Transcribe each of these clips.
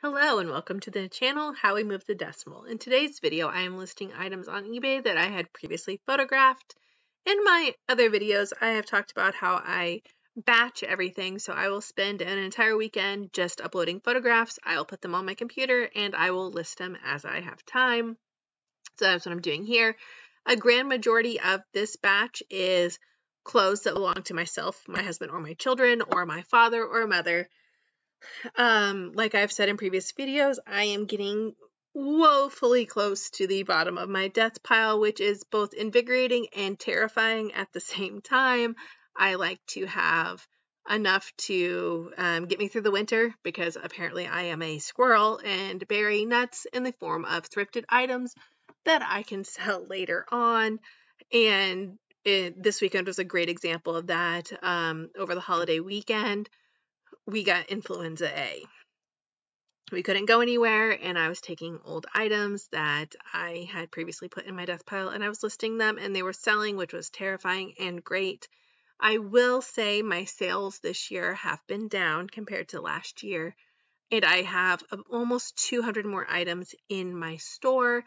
Hello and welcome to the channel How We Move the Decimal. In today's video I am listing items on eBay that I had previously photographed. In my other videos I have talked about how I batch everything so I will spend an entire weekend just uploading photographs. I will put them on my computer and I will list them as I have time. So that's what I'm doing here. A grand majority of this batch is clothes that belong to myself, my husband, or my children, or my father or mother. Um, like I've said in previous videos, I am getting woefully close to the bottom of my death pile, which is both invigorating and terrifying at the same time. I like to have enough to um, get me through the winter because apparently I am a squirrel and bury nuts in the form of thrifted items that I can sell later on. And it, this weekend was a great example of that. Um, over the holiday weekend, we got influenza A. We couldn't go anywhere, and I was taking old items that I had previously put in my death pile and I was listing them, and they were selling, which was terrifying and great. I will say my sales this year have been down compared to last year, and I have um, almost 200 more items in my store,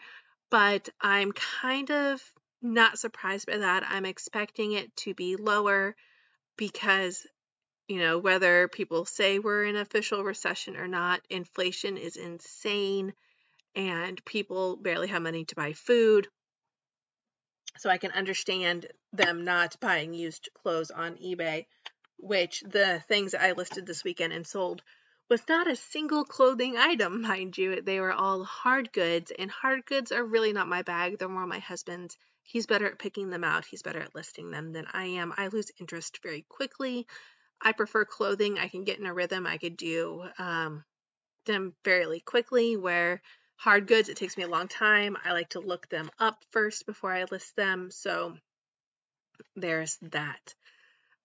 but I'm kind of not surprised by that. I'm expecting it to be lower because you know, whether people say we're in official recession or not, inflation is insane and people barely have money to buy food. So I can understand them not buying used clothes on eBay, which the things I listed this weekend and sold was not a single clothing item, mind you. They were all hard goods, and hard goods are really not my bag. They're more my husband's. He's better at picking them out, he's better at listing them than I am. I lose interest very quickly. I prefer clothing. I can get in a rhythm. I could do um, them fairly quickly. Where hard goods, it takes me a long time. I like to look them up first before I list them. So there's that.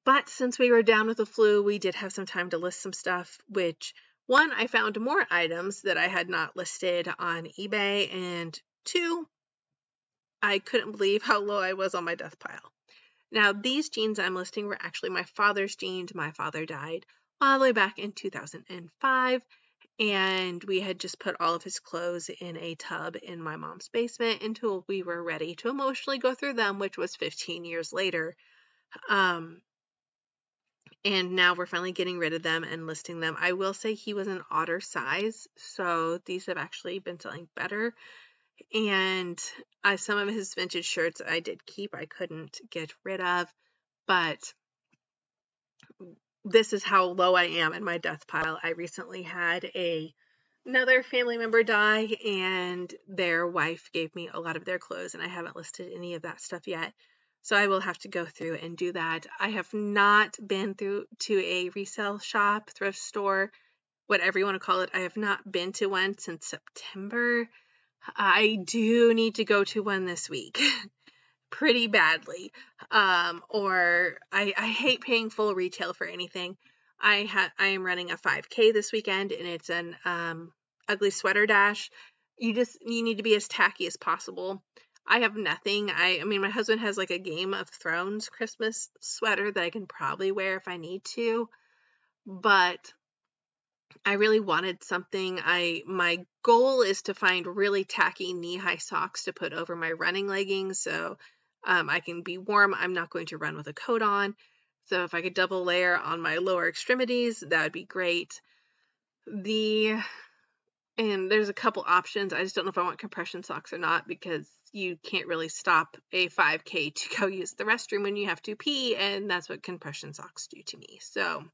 But since we were down with the flu, we did have some time to list some stuff, which one, I found more items that I had not listed on eBay, and two, I couldn't believe how low I was on my death pile. Now, these jeans I'm listing were actually my father's jeans. My father died all the way back in 2005, and we had just put all of his clothes in a tub in my mom's basement until we were ready to emotionally go through them, which was 15 years later. Um, and now we're finally getting rid of them and listing them. I will say he was an otter size, so these have actually been selling better and I, some of his vintage shirts I did keep, I couldn't get rid of, but this is how low I am in my death pile. I recently had a another family member die and their wife gave me a lot of their clothes and I haven't listed any of that stuff yet. So I will have to go through and do that. I have not been through to a resale shop, thrift store, whatever you want to call it. I have not been to one since September I do need to go to one this week pretty badly. Um, or I, I hate paying full retail for anything. I ha- I am running a 5K this weekend and it's an um, ugly sweater dash. You just you need to be as tacky as possible. I have nothing. I I mean my husband has like a Game of Thrones Christmas sweater that I can probably wear if I need to. But I really wanted something. I my goal is to find really tacky knee-high socks to put over my running leggings so um, I can be warm. I'm not going to run with a coat on. So if I could double layer on my lower extremities, that would be great. The and there's a couple options. I just don't know if I want compression socks or not because you can't really stop a 5K to go use the restroom when you have to pee, and that's what compression socks do to me. So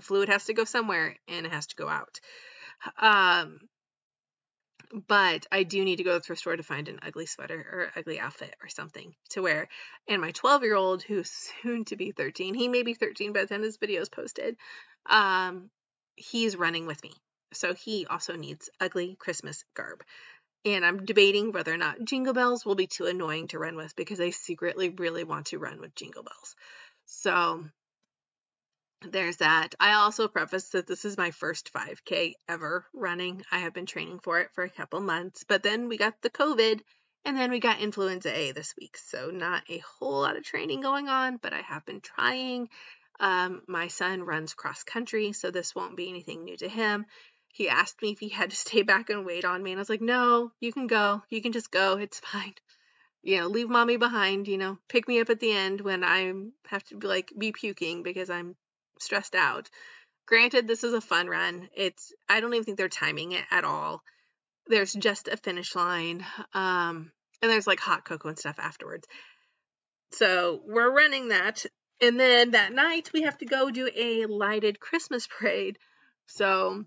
the fluid has to go somewhere and it has to go out. Um, but I do need to go to the thrift store to find an ugly sweater or ugly outfit or something to wear. And my 12 year old, who's soon to be 13, he may be 13 by the time this video is posted, um, he's running with me. So he also needs ugly Christmas garb. And I'm debating whether or not Jingle Bells will be too annoying to run with because I secretly really want to run with Jingle Bells. So there's that. I also preface that this is my first 5K ever running. I have been training for it for a couple months, but then we got the COVID and then we got influenza A this week. So, not a whole lot of training going on, but I have been trying. Um, my son runs cross country, so this won't be anything new to him. he asked me if he had to stay back and wait on me. And I was like, no, you can go. You can just go. It's fine. You know, leave mommy behind, you know, pick me up at the end when I have to be like be puking because I'm stressed out. Granted, this is a fun run. It's I don't even think they're timing it at all. There's just a finish line. Um and there's like hot cocoa and stuff afterwards. So we're running that. And then that night we have to go do a lighted Christmas parade. So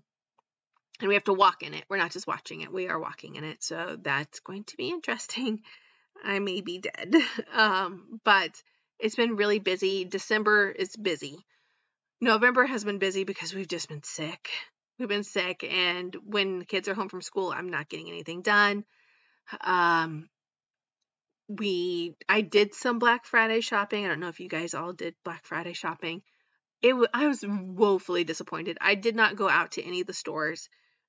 and we have to walk in it. We're not just watching it, we are walking in it. So that's going to be interesting. I may be dead. Um, but it's been really busy. December is busy. November has been busy because we've just been sick. We've been sick, and when the kids are home from school, I'm not getting anything done. Um, we I did some Black Friday shopping. I don't know if you guys all did Black Friday shopping. It I was woefully disappointed. I did not go out to any of the stores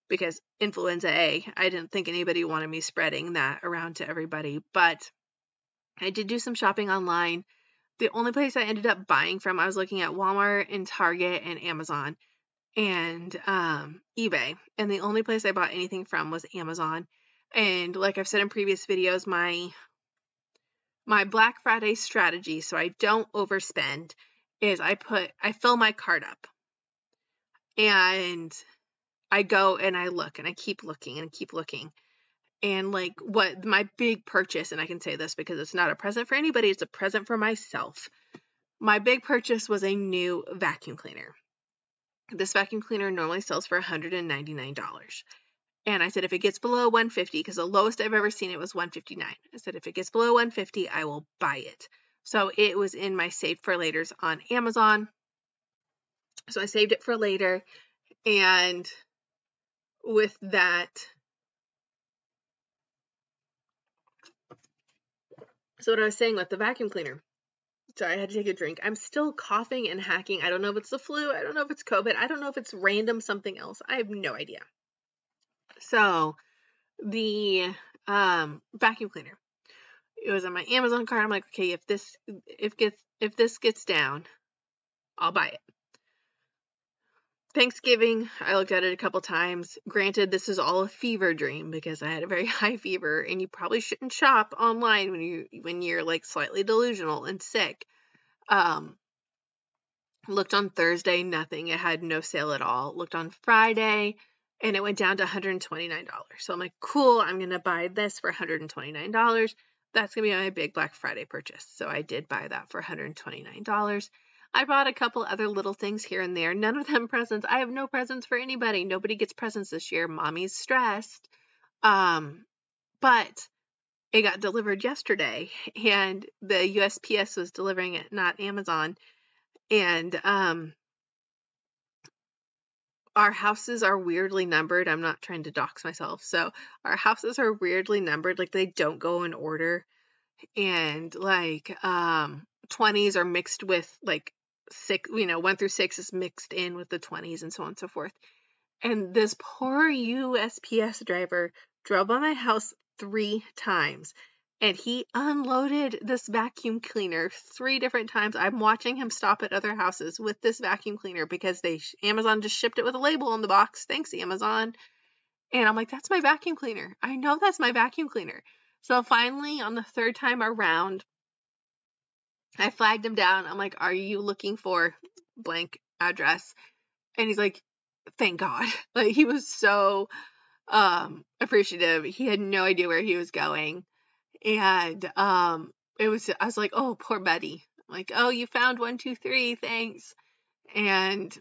because influenza A. I didn't think anybody wanted me spreading that around to everybody, but I did do some shopping online. The only place I ended up buying from, I was looking at Walmart and Target and Amazon and um, eBay, and the only place I bought anything from was Amazon. And like I've said in previous videos, my my Black Friday strategy, so I don't overspend, is I put I fill my cart up. And I go and I look and I keep looking and keep looking. And like what my big purchase, and I can say this because it's not a present for anybody, it's a present for myself. My big purchase was a new vacuum cleaner. This vacuum cleaner normally sells for $199. And I said, if it gets below 150, because the lowest I've ever seen it was 159. I said, if it gets below 150, I will buy it. So it was in my save for laters on Amazon. So I saved it for later. And with that, so what I was saying with the vacuum cleaner. Sorry, I had to take a drink. I'm still coughing and hacking. I don't know if it's the flu. I don't know if it's COVID. I don't know if it's random something else. I have no idea. So the um, vacuum cleaner. It was on my Amazon card. I'm like, okay, if this if gets if this gets down, I'll buy it. Thanksgiving, I looked at it a couple times. Granted, this is all a fever dream because I had a very high fever, and you probably shouldn't shop online when you when you're like slightly delusional and sick. Um, looked on Thursday, nothing. It had no sale at all. Looked on Friday, and it went down to $129. So I'm like, cool, I'm going to buy this for $129. That's going to be my big Black Friday purchase. So I did buy that for $129. I bought a couple other little things here and there. None of them presents. I have no presents for anybody. Nobody gets presents this year. Mommy's stressed. Um, but it got delivered yesterday and the USPS was delivering it, not Amazon. And um our houses are weirdly numbered. I'm not trying to dox myself. So our houses are weirdly numbered, like they don't go in order. And like um 20s are mixed with like six, you know, one through six is mixed in with the 20s and so on and so forth. And this poor USPS driver drove by my house three times and he unloaded this vacuum cleaner three different times. I'm watching him stop at other houses with this vacuum cleaner because they Amazon just shipped it with a label on the box. Thanks Amazon. And I'm like, that's my vacuum cleaner. I know that's my vacuum cleaner. So finally, on the third time around, I flagged him down. I'm like, are you looking for blank address? And he's like, thank God. Like he was so um appreciative. He had no idea where he was going and um it was I was like, oh, poor Betty. like, oh, you found one, two, three, thanks. And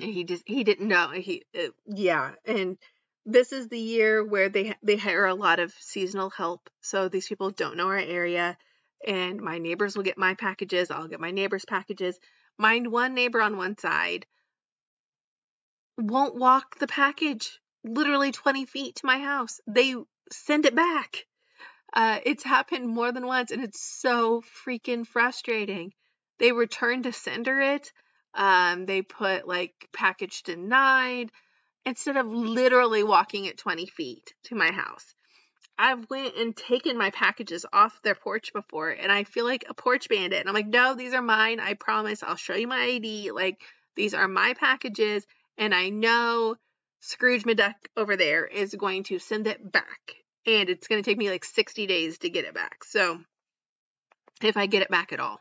he just he didn't know he uh, yeah and this is the year where they they hire a lot of seasonal help so these people don't know our area and my neighbors will get my packages i'll get my neighbors packages mind one neighbor on one side won't walk the package literally 20 feet to my house they send it back uh, it's happened more than once, and it's so freaking frustrating. They return to sender it. Um, they put like package denied instead of literally walking it 20 feet to my house. I've went and taken my packages off their porch before, and I feel like a porch bandit. And I'm like, no, these are mine. I promise. I'll show you my ID. Like these are my packages, And I know Scrooge McDuck over there is going to send it back. And it's going to take me like 60 days to get it back. So if I get it back at all.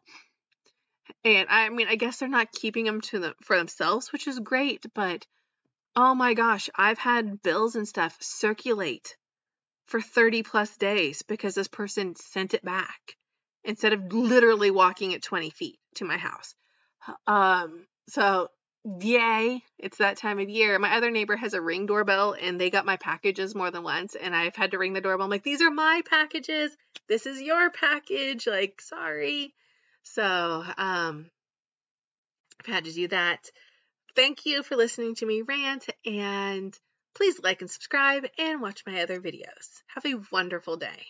And I mean, I guess they're not keeping them to them for themselves, which is great, but oh my gosh, I've had bills and stuff circulate for 30 plus days because this person sent it back instead of literally walking it 20 feet to my house. Um, so yay, it's that time of year. My other neighbor has a ring doorbell and they got my packages more than once and I've had to ring the doorbell. I'm like, these are my packages. This is your package. Like, sorry. So, um, I've had to do that. Thank you for listening to me rant and please like and subscribe and watch my other videos. Have a wonderful day.